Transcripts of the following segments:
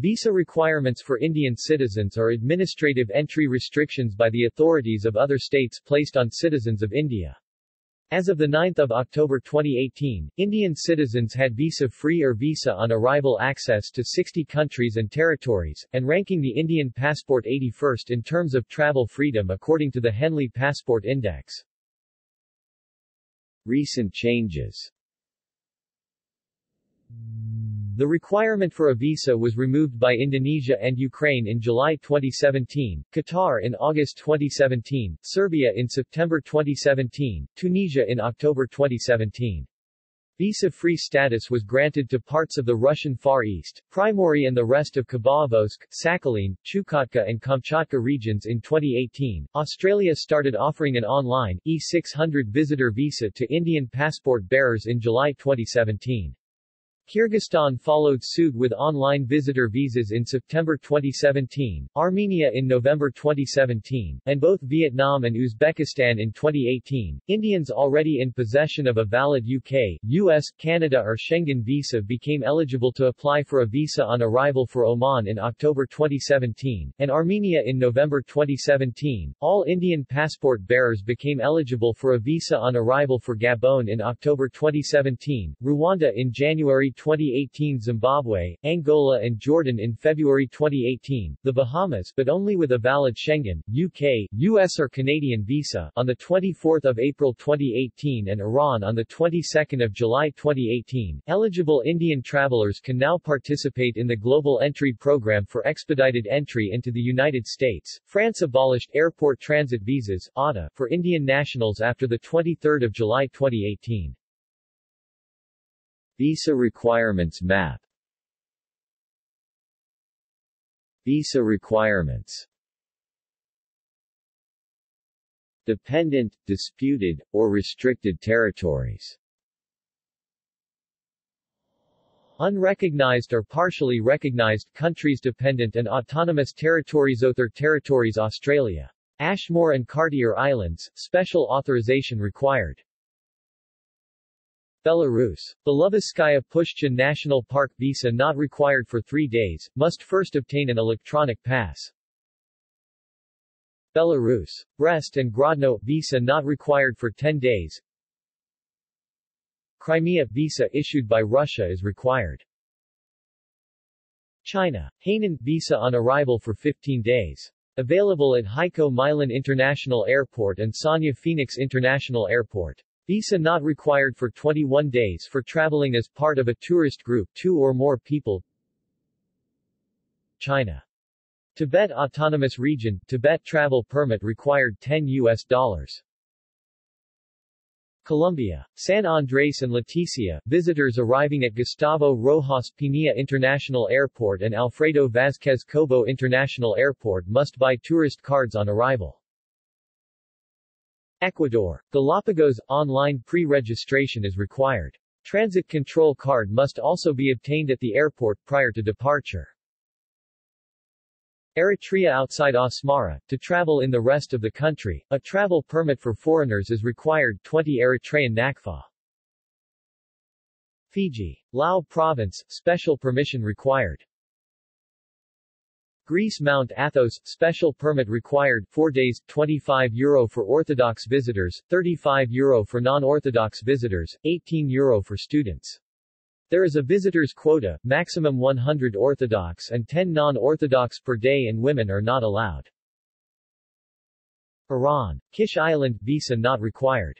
Visa requirements for Indian citizens are administrative entry restrictions by the authorities of other states placed on citizens of India. As of 9 October 2018, Indian citizens had visa-free or visa-on-arrival access to 60 countries and territories, and ranking the Indian passport 81st in terms of travel freedom according to the Henley Passport Index. Recent changes the requirement for a visa was removed by Indonesia and Ukraine in July 2017, Qatar in August 2017, Serbia in September 2017, Tunisia in October 2017. Visa-free status was granted to parts of the Russian Far East, Primorie and the rest of Khabarovsk, Sakhalin, Chukotka and Kamchatka regions in 2018. Australia started offering an online E600 visitor visa to Indian passport bearers in July 2017. Kyrgyzstan followed suit with online visitor visas in September 2017, Armenia in November 2017, and both Vietnam and Uzbekistan in 2018. Indians already in possession of a valid UK, US, Canada or Schengen visa became eligible to apply for a visa on arrival for Oman in October 2017, and Armenia in November 2017. All Indian passport bearers became eligible for a visa on arrival for Gabon in October 2017, Rwanda in January 2018 Zimbabwe, Angola and Jordan in February 2018, the Bahamas but only with a valid Schengen, UK, US or Canadian visa on the 24th of April 2018 and Iran on the 22nd of July 2018. Eligible Indian travelers can now participate in the Global Entry Program for expedited entry into the United States. France abolished airport transit visas ATA, for Indian nationals after the 23rd of July 2018. Visa requirements map Visa requirements Dependent, disputed, or restricted territories Unrecognized or partially recognized countries dependent and autonomous territories Other territories Australia. Ashmore and Cartier Islands, special authorization required. Belarus. Belovezhskaya Pushcha National Park visa not required for three days, must first obtain an electronic pass. Belarus. Brest and Grodno visa not required for 10 days. Crimea visa issued by Russia is required. China. Hainan visa on arrival for 15 days. Available at Haikou Meilan International Airport and Sanya Phoenix International Airport. Visa not required for 21 days for traveling as part of a tourist group two or more people China. Tibet Autonomous Region, Tibet travel permit required 10 U.S. dollars. Colombia. San Andres and Leticia, visitors arriving at Gustavo Rojas Pinilla International Airport and Alfredo Vázquez Cobo International Airport must buy tourist cards on arrival. Ecuador. Galapagos, online pre-registration is required. Transit control card must also be obtained at the airport prior to departure. Eritrea outside Asmara, to travel in the rest of the country, a travel permit for foreigners is required 20 Eritrean nakfa. Fiji. Lau Province, special permission required. Greece Mount Athos, special permit required, 4 days, 25 euro for Orthodox visitors, 35 euro for non-Orthodox visitors, 18 euro for students. There is a visitors quota, maximum 100 Orthodox and 10 non-Orthodox per day and women are not allowed. Iran. Kish Island, visa not required.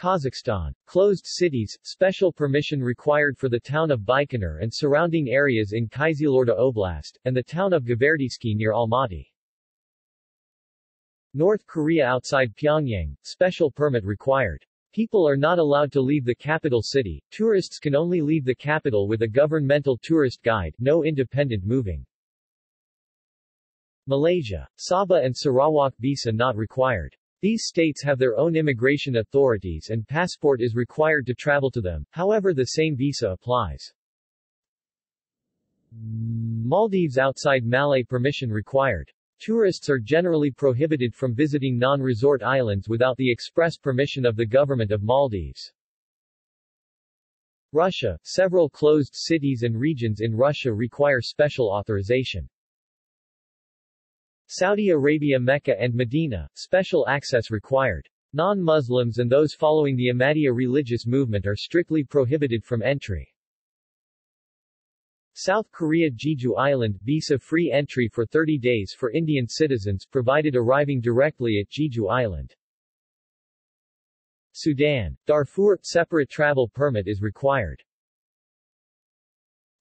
Kazakhstan. Closed cities, special permission required for the town of Baikonur and surrounding areas in Kyzylorda Oblast, and the town of Gvardeyski near Almaty. North Korea outside Pyongyang, special permit required. People are not allowed to leave the capital city, tourists can only leave the capital with a governmental tourist guide, no independent moving. Malaysia. Sabah and Sarawak visa not required. These states have their own immigration authorities and passport is required to travel to them, however the same visa applies. Maldives outside Malé permission required. Tourists are generally prohibited from visiting non-resort islands without the express permission of the government of Maldives. Russia, several closed cities and regions in Russia require special authorization. Saudi Arabia Mecca and Medina, special access required. Non-Muslims and those following the Ahmadiyya religious movement are strictly prohibited from entry. South Korea Jeju Island visa-free entry for 30 days for Indian citizens provided arriving directly at Jeju Island. Sudan, Darfur, separate travel permit is required.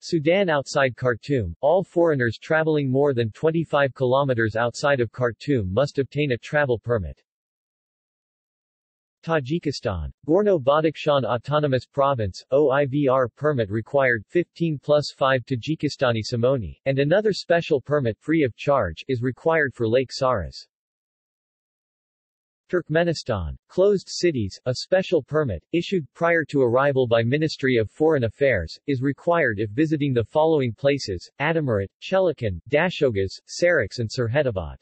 Sudan outside Khartoum, all foreigners traveling more than 25 kilometers outside of Khartoum must obtain a travel permit. Tajikistan, Gorno-Badakhshan Autonomous Province, OIVR permit required 15 plus 5 Tajikistani somoni, and another special permit free of charge is required for Lake Sarez. Turkmenistan. Closed cities, a special permit, issued prior to arrival by Ministry of Foreign Affairs, is required if visiting the following places, Atamurat, Cheleken, Dashoguz, Serakhs and Serhetabat.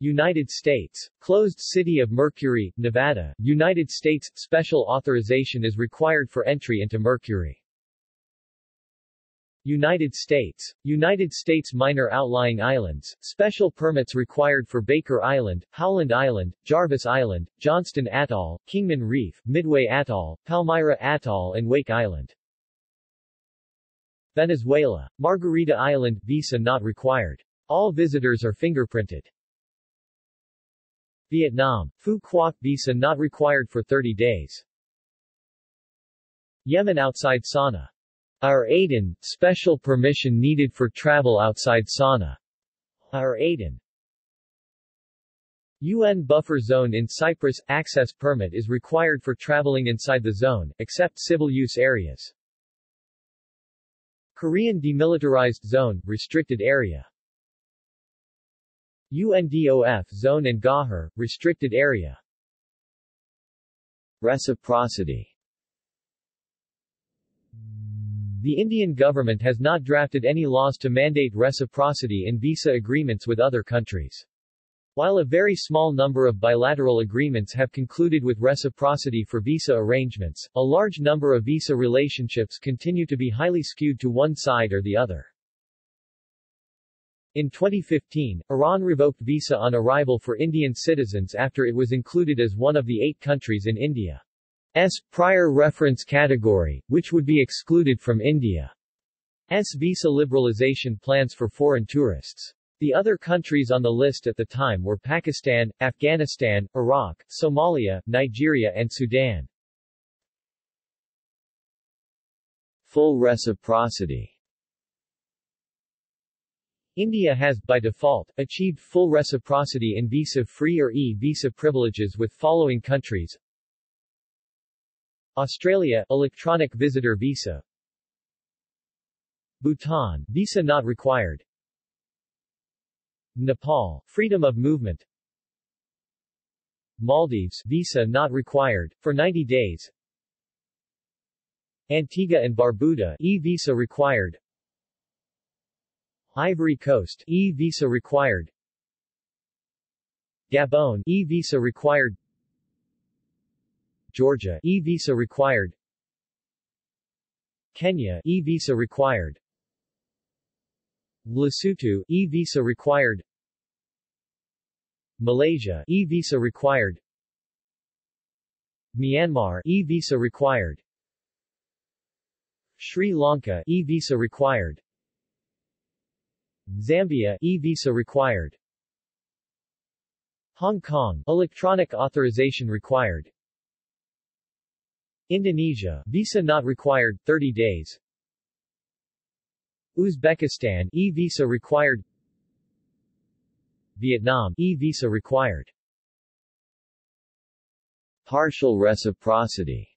United States. Closed City of Mercury, Nevada, United States, special authorization is required for entry into Mercury. United States. United States minor outlying islands, special permits required for Baker Island, Howland Island, Jarvis Island, Johnston Atoll, Kingman Reef, Midway Atoll, Palmyra Atoll and Wake Island. Venezuela. Margarita Island, visa not required. All visitors are fingerprinted. Vietnam. Phu Quoc visa not required for 30 days. Yemen outside Sana'a. Our Aden, special permission needed for travel outside Sana'a. Our Aden. UN buffer zone in Cyprus, access permit is required for traveling inside the zone, except civil use areas. Korean Demilitarized Zone, restricted area. UNDOF Zone and Ghajar, restricted area. Reciprocity The Indian government has not drafted any laws to mandate reciprocity in visa agreements with other countries. While a very small number of bilateral agreements have concluded with reciprocity for visa arrangements, a large number of visa relationships continue to be highly skewed to one side or the other. In 2015, Iran revoked visa on arrival for Indian citizens after it was included as one of the eight countries in India. S prior reference category, which would be excluded from India's visa liberalization plans for foreign tourists. The other countries on the list at the time were Pakistan, Afghanistan, Iraq, Somalia, Nigeria and Sudan. Full reciprocity India has, by default, achieved full reciprocity in visa-free or e-visa privileges with following countries Australia, electronic visitor visa. Bhutan, visa not required. Nepal, freedom of movement. Maldives, visa not required, for 90 days. Antigua and Barbuda, e-visa required. Ivory Coast, e-visa required. Gabon, e-visa required Georgia e-visa required. Kenya e-visa required. Lesotho e-visa required. Malaysia e-visa required. Myanmar e-visa required. Sri Lanka e-visa required. Zambia e-visa required. Hong Kong electronic authorization required Indonesia, visa not required, 30 days. Uzbekistan, e-visa required. Vietnam, e-visa required. Partial reciprocity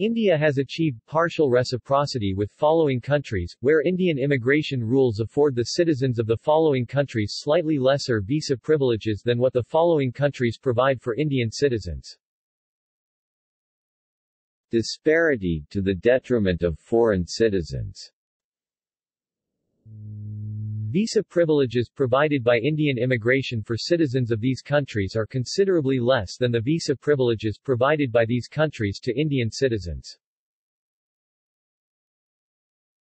India has achieved partial reciprocity with following countries, where Indian immigration rules afford the citizens of the following countries slightly lesser visa privileges than what the following countries provide for Indian citizens. Disparity to the detriment of foreign citizens. Visa privileges provided by Indian immigration for citizens of these countries are considerably less than the visa privileges provided by these countries to Indian citizens.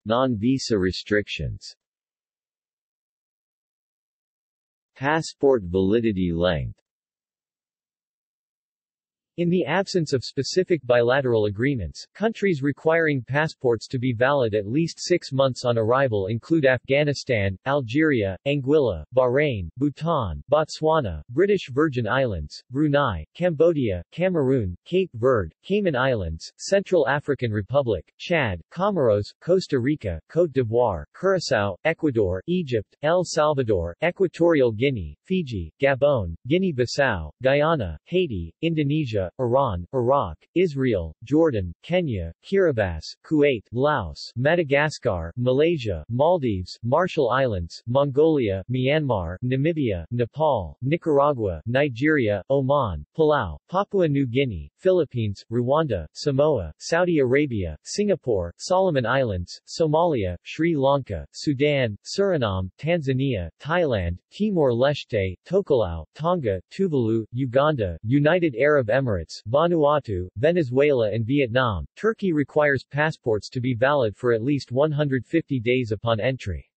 Non-visa restrictions. Passport validity length in the absence of specific bilateral agreements, countries requiring passports to be valid at least six months on arrival include Afghanistan, Algeria, Anguilla, Bahrain, Bhutan, Botswana, British Virgin Islands, Brunei, Cambodia, Cameroon, Cape Verde, Cayman Islands, Central African Republic, Chad, Comoros, Costa Rica, Côte d'Ivoire, Curaçao, Ecuador, Egypt, El Salvador, Equatorial Guinea, Fiji, Gabon, Guinea-Bissau, Guyana, Haiti, Indonesia, Iran, Iraq, Israel, Jordan, Kenya, Kiribati, Kuwait, Laos, Madagascar, Malaysia, Maldives, Marshall Islands, Mongolia, Myanmar, Namibia, Nepal, Nicaragua, Nigeria, Oman, Palau, Papua New Guinea, Philippines, Rwanda, Samoa, Saudi Arabia, Singapore, Solomon Islands, Somalia, Sri Lanka, Sudan, Suriname, Tanzania, Thailand, Timor-Leste, Tokelau, Tonga, Tuvalu, Uganda, United Arab Emirates, Emirates, Vanuatu, Venezuela and Vietnam, Turkey requires passports to be valid for at least 150 days upon entry.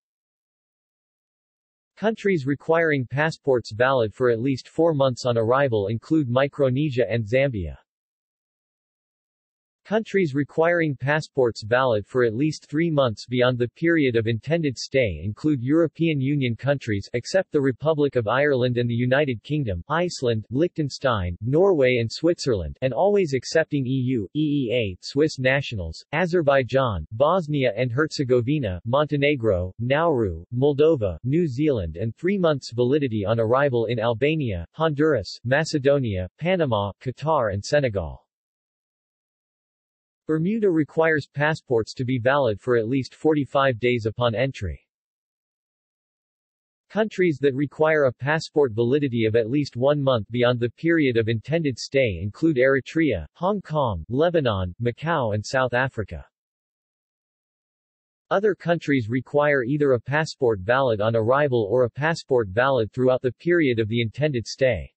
Countries requiring passports valid for at least four months on arrival include Micronesia and Zambia. Countries requiring passports valid for at least three months beyond the period of intended stay include European Union countries except the Republic of Ireland and the United Kingdom, Iceland, Liechtenstein, Norway and Switzerland and always accepting EU, EEA, Swiss nationals, Azerbaijan, Bosnia and Herzegovina, Montenegro, Nauru, Moldova, New Zealand and three months validity on arrival in Albania, Honduras, Macedonia, Panama, Qatar and Senegal. Bermuda requires passports to be valid for at least 45 days upon entry. Countries that require a passport validity of at least one month beyond the period of intended stay include Eritrea, Hong Kong, Lebanon, Macau and South Africa. Other countries require either a passport valid on arrival or a passport valid throughout the period of the intended stay.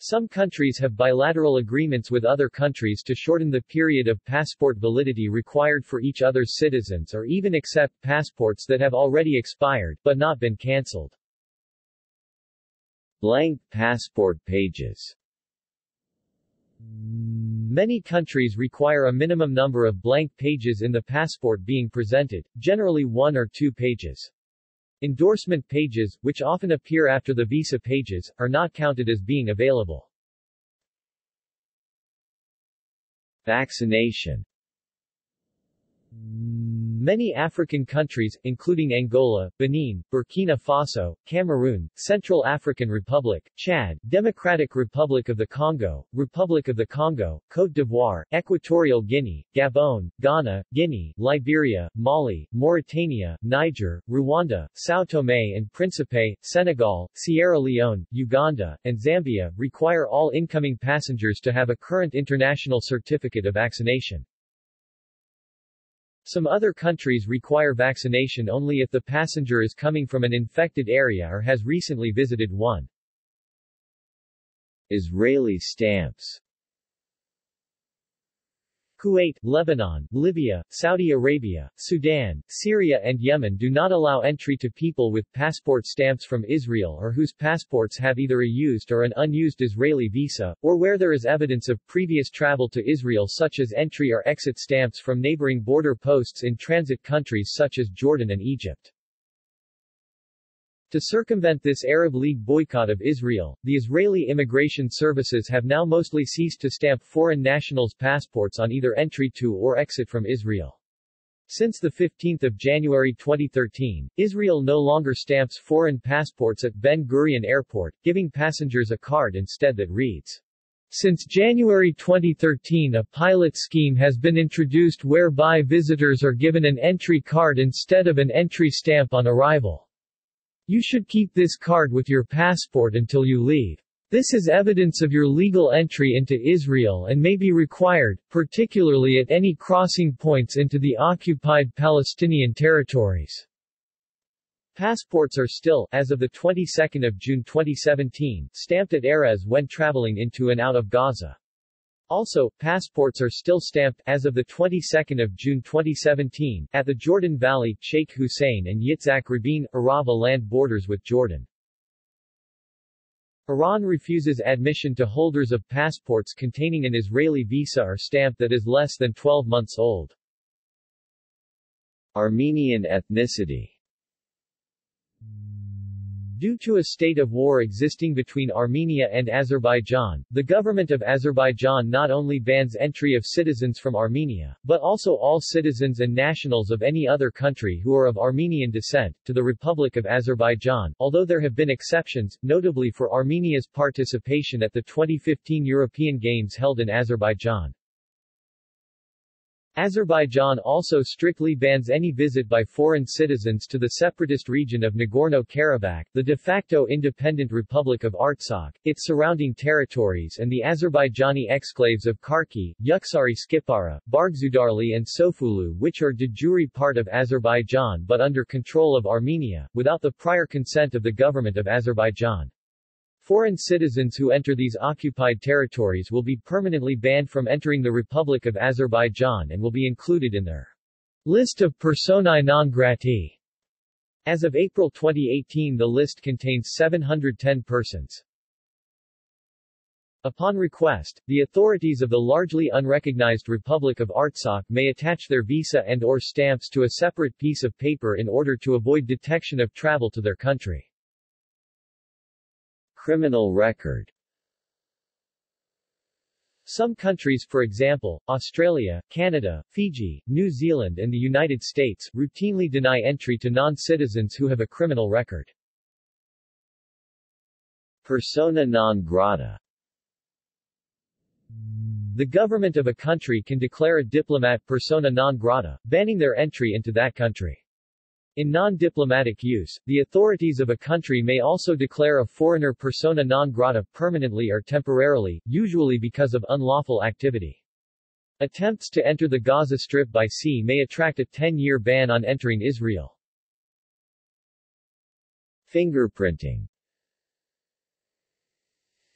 Some countries have bilateral agreements with other countries to shorten the period of passport validity required for each other's citizens or even accept passports that have already expired, but not been cancelled. Blank passport pages Many countries require a minimum number of blank pages in the passport being presented, generally one or two pages. Endorsement pages, which often appear after the visa pages, are not counted as being available. Vaccination Many African countries, including Angola, Benin, Burkina Faso, Cameroon, Central African Republic, Chad, Democratic Republic of the Congo, Republic of the Congo, Côte d'Ivoire, Equatorial Guinea, Gabon, Ghana, Guinea, Liberia, Mali, Mauritania, Niger, Rwanda, São Tomé and Príncipe, Senegal, Sierra Leone, Uganda, and Zambia, require all incoming passengers to have a current international certificate of vaccination. Some other countries require vaccination only if the passenger is coming from an infected area or has recently visited one. Israeli stamps Kuwait, Lebanon, Libya, Saudi Arabia, Sudan, Syria and Yemen do not allow entry to people with passport stamps from Israel or whose passports have either a used or an unused Israeli visa, or where there is evidence of previous travel to Israel such as entry or exit stamps from neighboring border posts in transit countries such as Jordan and Egypt. To circumvent this Arab League boycott of Israel, the Israeli immigration services have now mostly ceased to stamp foreign nationals' passports on either entry to or exit from Israel. Since 15 January 2013, Israel no longer stamps foreign passports at Ben Gurion Airport, giving passengers a card instead that reads, since January 2013 a pilot scheme has been introduced whereby visitors are given an entry card instead of an entry stamp on arrival. You should keep this card with your passport until you leave. This is evidence of your legal entry into Israel and may be required, particularly at any crossing points into the occupied Palestinian territories. Passports are still, as of the 22nd of June 2017, stamped at Erez when traveling into and out of Gaza. Also, passports are still stamped, as of the 22nd of June 2017, at the Jordan Valley, Sheikh Hussein and Yitzhak Rabin, Arava land borders with Jordan. Iran refuses admission to holders of passports containing an Israeli visa or stamp that is less than 12 months old. Armenian ethnicity Due to a state of war existing between Armenia and Azerbaijan, the government of Azerbaijan not only bans entry of citizens from Armenia, but also all citizens and nationals of any other country who are of Armenian descent, to the Republic of Azerbaijan, although there have been exceptions, notably for Armenia's participation at the 2015 European Games held in Azerbaijan. Azerbaijan also strictly bans any visit by foreign citizens to the separatist region of Nagorno-Karabakh, the de facto independent Republic of Artsakh, its surrounding territories and the Azerbaijani exclaves of Karki, Yukhari Askipara, Barkhudarly and Sofulu which are de jure part of Azerbaijan but under control of Armenia, without the prior consent of the government of Azerbaijan. Foreign citizens who enter these occupied territories will be permanently banned from entering the Republic of Azerbaijan and will be included in their list of personae non gratae. As of April 2018 the list contains 710 persons. Upon request, the authorities of the largely unrecognized Republic of Artsakh may attach their visa and or stamps to a separate piece of paper in order to avoid detection of travel to their country. Criminal record Some countries for example, Australia, Canada, Fiji, New Zealand and the United States, routinely deny entry to non-citizens who have a criminal record. Persona non grata The government of a country can declare a diplomat persona non grata, banning their entry into that country. In non-diplomatic use, the authorities of a country may also declare a foreigner persona non grata permanently or temporarily, usually because of unlawful activity. Attempts to enter the Gaza Strip by sea may attract a 10-year ban on entering Israel. Fingerprinting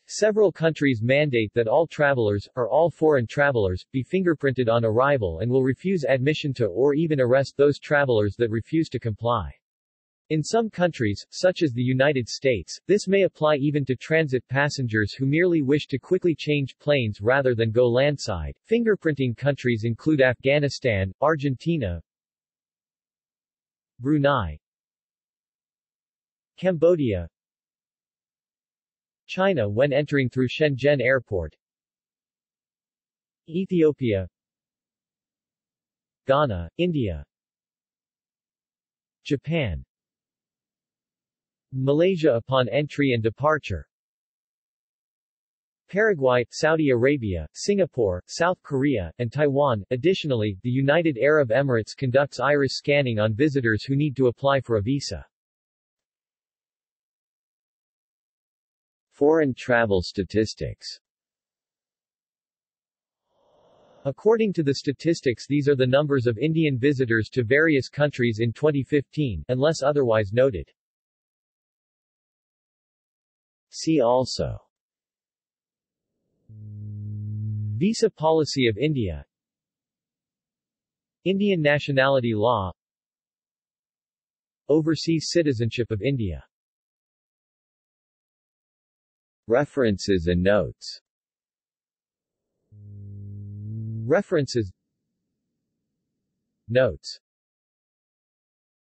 Several countries mandate that all travelers, or all foreign travelers, be fingerprinted on arrival and will refuse admission to or even arrest those travelers that refuse to comply. In some countries, such as the United States, this may apply even to transit passengers who merely wish to quickly change planes rather than go landside. Fingerprinting countries include Afghanistan, Argentina, Brunei, Cambodia, China when entering through Shenzhen Airport. Ethiopia. Ghana, India. Japan. Malaysia upon entry and departure. Paraguay, Saudi Arabia, Singapore, South Korea, and Taiwan. Additionally, the United Arab Emirates conducts iris scanning on visitors who need to apply for a visa. Foreign travel statistics. According to the statistics these are the numbers of Indian visitors to various countries in 2015, unless otherwise noted. See also. Visa policy of India. Indian nationality law. Overseas citizenship of India References and notes. References. Notes